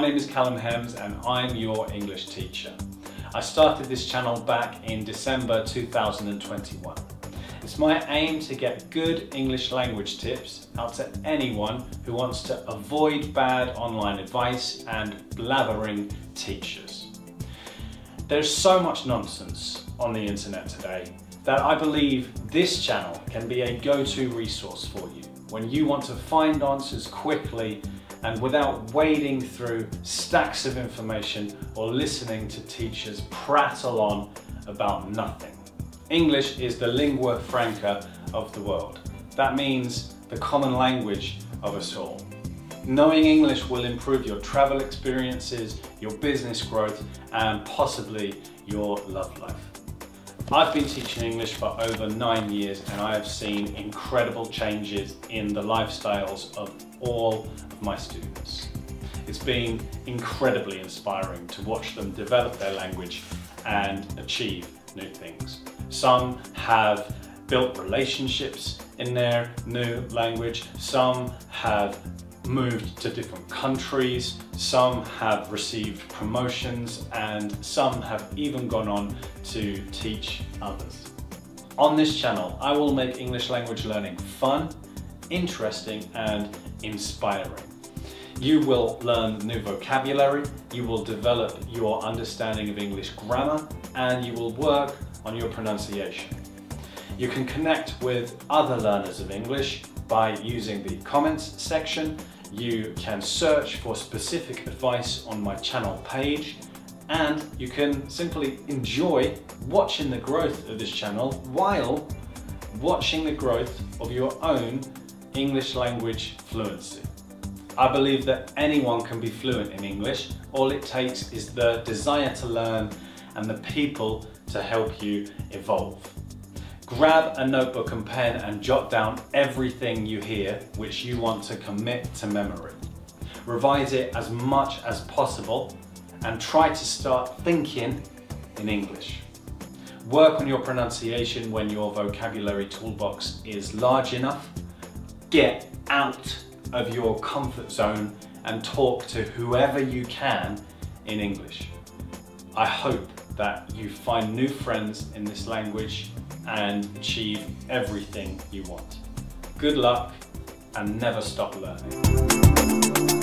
name is Callum Hems and I'm your English teacher. I started this channel back in December 2021. It's my aim to get good English language tips out to anyone who wants to avoid bad online advice and blathering teachers. There's so much nonsense on the internet today that I believe this channel can be a go-to resource for you when you want to find answers quickly and without wading through stacks of information or listening to teachers prattle on about nothing. English is the lingua franca of the world. That means the common language of us all. Knowing English will improve your travel experiences, your business growth, and possibly your love life. I've been teaching English for over nine years and I have seen incredible changes in the lifestyles of all of my students. It's been incredibly inspiring to watch them develop their language and achieve new things. Some have built relationships in their new language. Some have moved to different countries, some have received promotions, and some have even gone on to teach others. On this channel, I will make English language learning fun, interesting, and inspiring. You will learn new vocabulary, you will develop your understanding of English grammar, and you will work on your pronunciation. You can connect with other learners of English by using the comments section you can search for specific advice on my channel page and you can simply enjoy watching the growth of this channel while watching the growth of your own English language fluency. I believe that anyone can be fluent in English. All it takes is the desire to learn and the people to help you evolve. Grab a notebook and pen and jot down everything you hear which you want to commit to memory. Revise it as much as possible and try to start thinking in English. Work on your pronunciation when your vocabulary toolbox is large enough. Get out of your comfort zone and talk to whoever you can in English. I hope that you find new friends in this language and achieve everything you want. Good luck and never stop learning.